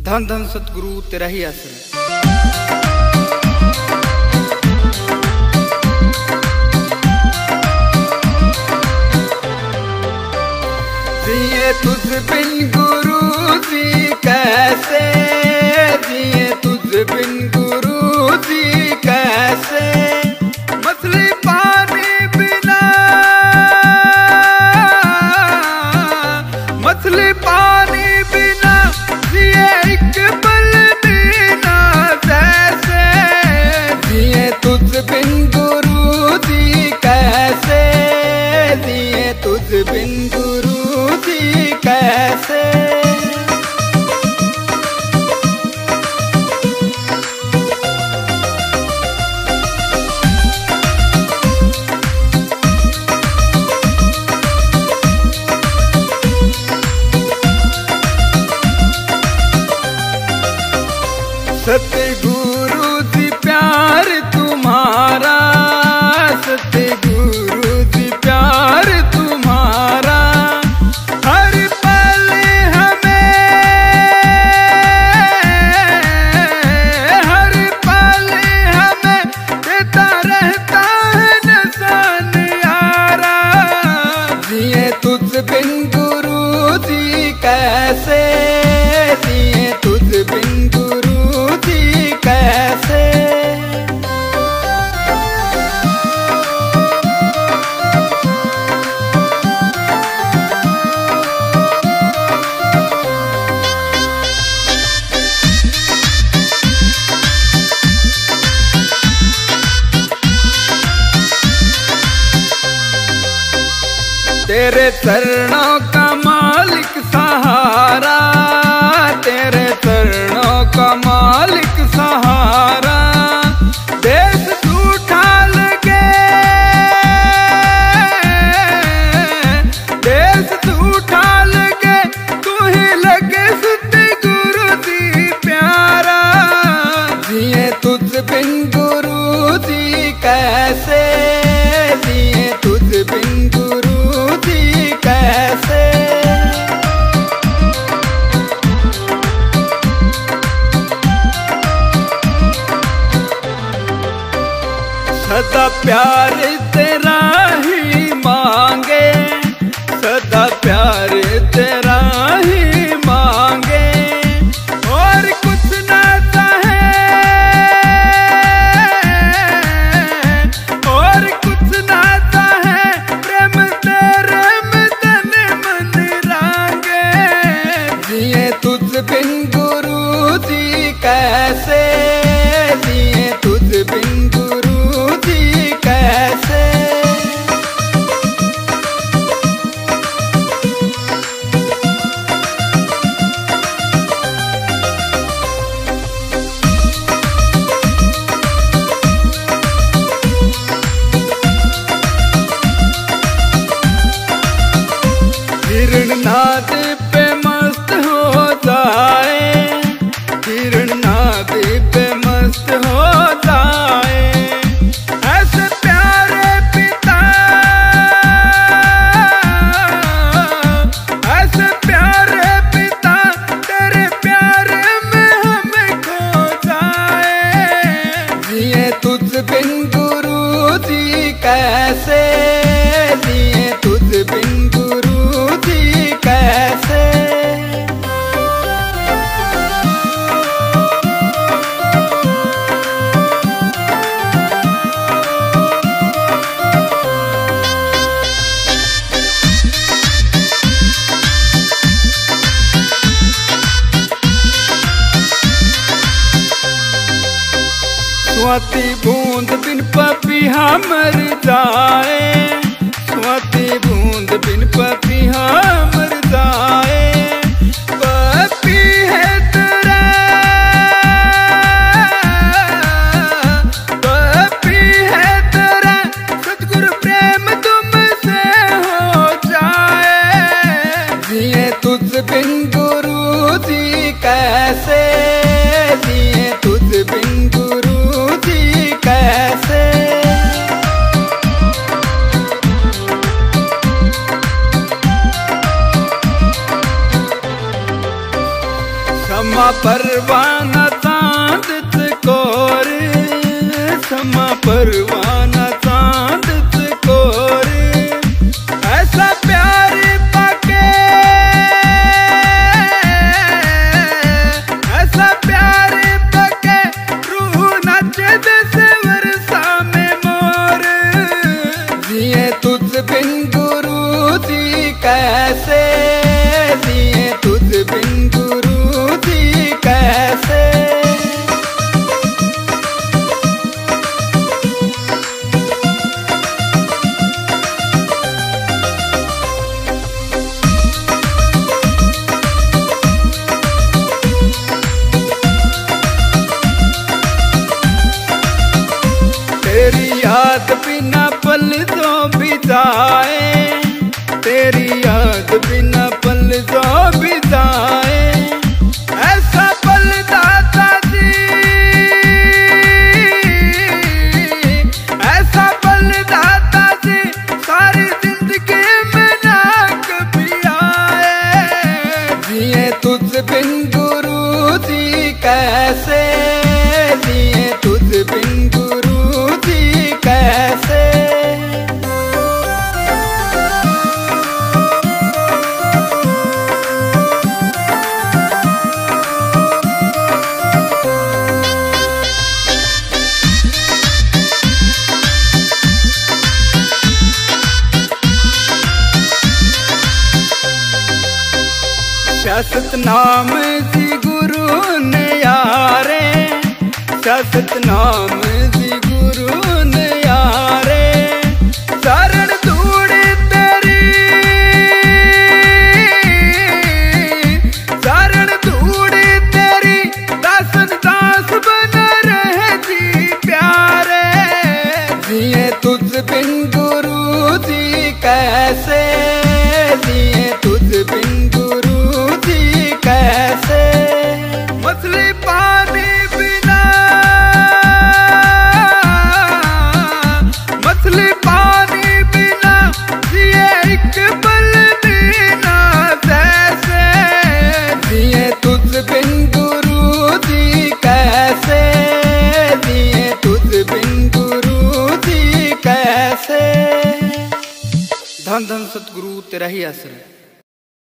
धन धन सतगुरु, तेरा ही जिए तुझ बिन गुरु जी कैसे? जिए तुझ बिन गुरु जी कैसे? मछली पानी बिना, मछली पानी जिए एक सतगुरु जी प्यार तुम्हारा सतगुरु जी प्यार तुम्हारा। हर पल हमें, हर पल हमें देता रहता है नसान यारा। जिए तुझ बिन गुरु जी कैसे, जिए तुझ बिन गुरु कैसे तेरे चरणों का मालिक सहारा। गुरु जी कैसे दिए तुझ बिन गुरु जी कैसे? स्वाति बूंद बिन पपी मर जाए। स्वाति बूंद बिन पपिहा मर जाए। परवाना जाए, तेरी याद बिना पल जो बिताए ऐसा पल दाता जी, ऐसा पल दाता जी, सारी ज़िंदगी में ना कभी आए। जिए तुझ बिन गुरु जी कैसे, जिए तुझ बिन नाम जी गुरु नारे यारे। सतनाम जी गुरु तेरा ही आश्रय।